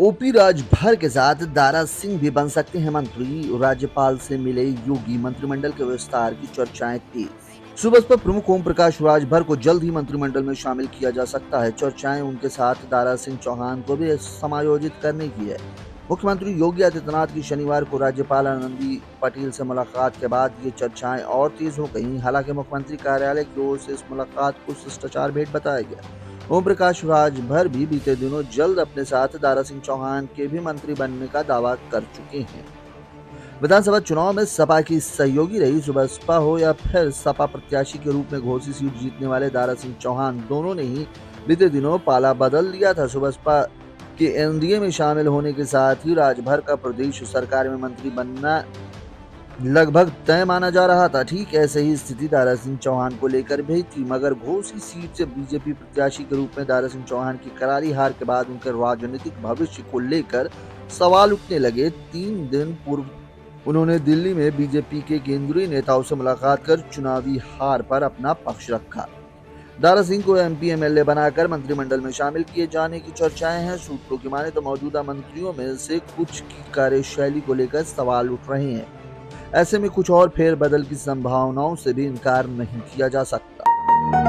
OP Rajbhar के साथ दारा सिंह भी बन सकते हैं मंत्री। राज्यपाल से मिले योगी मंत्रिमंडल के विस्तार की चर्चाएँ तेज। सुबह पर प्रमुख ओम प्रकाश राजभर को जल्द ही मंत्रिमंडल में शामिल किया जा सकता है। चर्चाएँ उनके साथ दारा सिंह चौहान को भी समायोजित करने की है। मुख्यमंत्री योगी आदित्यनाथ की शनिवार को राज्यपाल आनंदी पटेल से मुलाकात के बाद ये चर्चाएँ और तेज हो गई। हालाँकि मुख्यमंत्री कार्यालय की ओर से इस मुलाकात को शिष्टाचार भेंट बताया गया। ओम प्रकाश राजभर भी बीते दिनों जल्द अपने साथ दारा सिंह चौहान के भी मंत्री बनने का दावा कर चुके हैं। विधानसभा चुनाव में सपा की सहयोगी रही सुबसपा हो या फिर सपा प्रत्याशी के रूप में घोषित सीट जीतने वाले दारा सिंह चौहान दोनों ने ही बीते दिनों पाला बदल लिया था। सुबसपा के एनडीए में शामिल होने के साथ ही राजभर का प्रदेश सरकार में मंत्री बनना लगभग तय माना जा रहा था, ठीक ऐसे ही स्थिति दारा सिंह चौहान को लेकर भी थी मगर घोसी सीट से बीजेपी प्रत्याशी के रूप में दारा सिंह चौहान की करारी हार के बाद उनके राजनीतिक भविष्य को लेकर सवाल उठने लगे। तीन दिन पूर्व उन्होंने दिल्ली में बीजेपी के केंद्रीय नेताओं से मुलाकात कर चुनावी हार पर अपना पक्ष रखा। दारा सिंह को एम पी बनाकर मंत्रिमंडल में शामिल किए जाने की चर्चाएँ हैं। सूत्रों की माने तो मौजूदा मंत्रियों में से कुछ की कार्यशैली को लेकर सवाल उठ रहे हैं। ऐसे में कुछ और फेरबदल की संभावनाओं से भी इनकार नहीं किया जा सकता।